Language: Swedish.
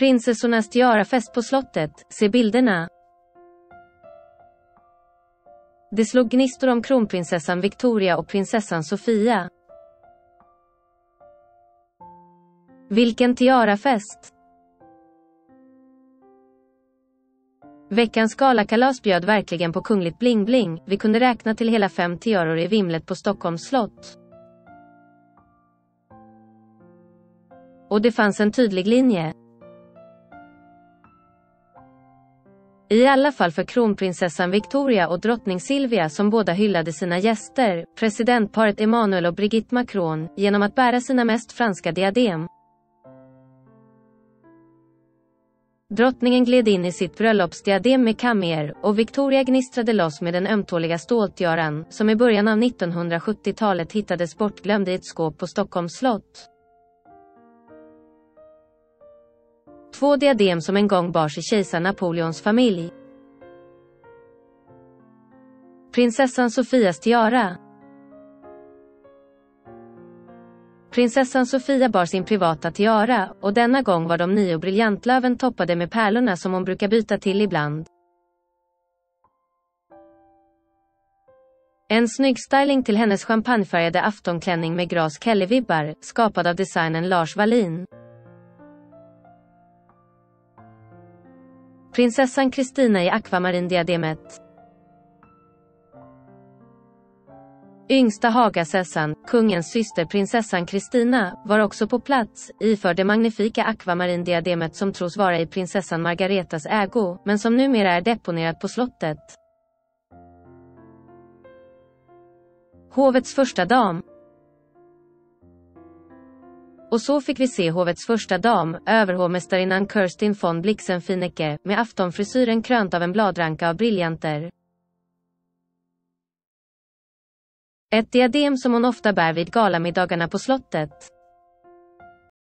Prinsessornas tiarafest på slottet, se bilderna. Det slog gnistor om kronprinsessan Victoria och prinsessan Sofia. Vilken tiarafest! Veckans galakalas bjöd verkligen på kungligt bling-bling, vi kunde räkna till hela fem tiaror i vimlet på Stockholms slott. Och det fanns en tydlig linje. I alla fall för kronprinsessan Victoria och drottning Silvia som båda hyllade sina gäster, presidentparet Emmanuel och Brigitte Macron, genom att bära sina mest franska diadem. Drottningen gled in i sitt bröllopsdiadem med kamer och Victoria gnistrade loss med den ömtåliga ståltiaran som i början av 1970-talet hittades bortglömd i ett skåp på Stockholms slott. Två diadem som en gång bars i kejsar Napoleons familj. Prinsessan Sofias tiara Prinsessan Sofia bar sin privata tiara, och denna gång var de nio briljantlöven toppade med pärlorna som hon brukar byta till ibland. En snygg styling till hennes champagnefärgade aftonklänning med Gras Kelly-vibbar, skapad av designern Lars Wallin. Prinsessan Kristina i akvamarindiademet. Yngsta Hagasessan, kungens syster prinsessan Kristina, var också på plats, iför det magnifika akvamarindiademet som tros vara i prinsessan Margaretas ägo, men som numera är deponerat på slottet. Hovets första dam, och så fick vi se hovets första dam, överhovmästarinnan Kirstin von Blixenfinecke, med aftonfrisyren krönt av en bladranka av briljanter. Ett diadem som hon ofta bär vid galamiddagarna på slottet.